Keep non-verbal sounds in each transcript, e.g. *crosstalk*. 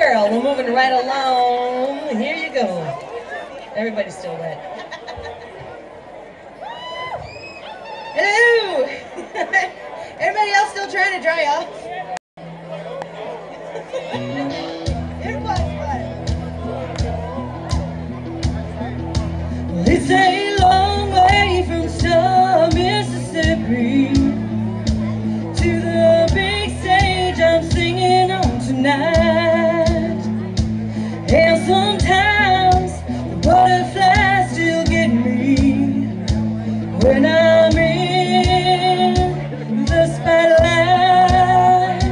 girl. We're moving right along. Here you go. Everybody's still wet. Hello. *laughs* Everybody else still trying to dry off? *laughs* It. It's a long way from Star, Mississippi to the big stage I'm singing on tonight. When I'm in the spotlight.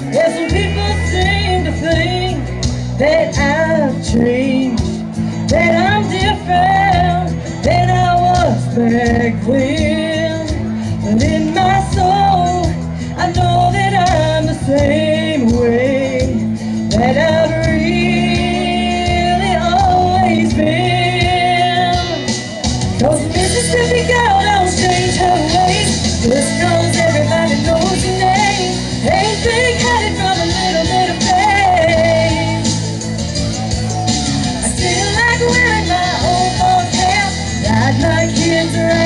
And some people seem to think that I've changed, that I'm different than I was back then. But in my soul, I know that I'm the same way that I've really always been. Cause kids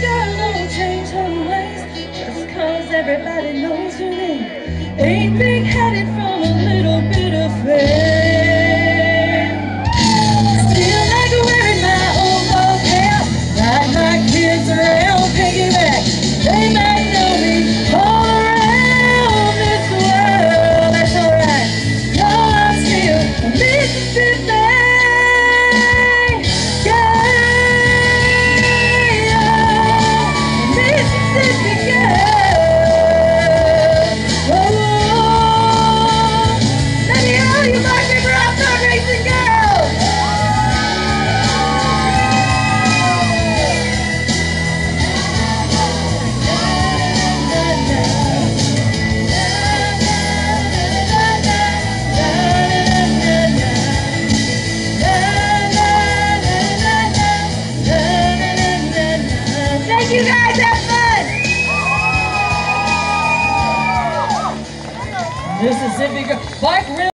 girl don't change her ways Just cause everybody knows her name Ain't big headed from a little bit of fame Still like wearing my old Ride my kids around They might know me all around this world That's alright. No, you, guys, have fun! Mississippi. Girl, Mike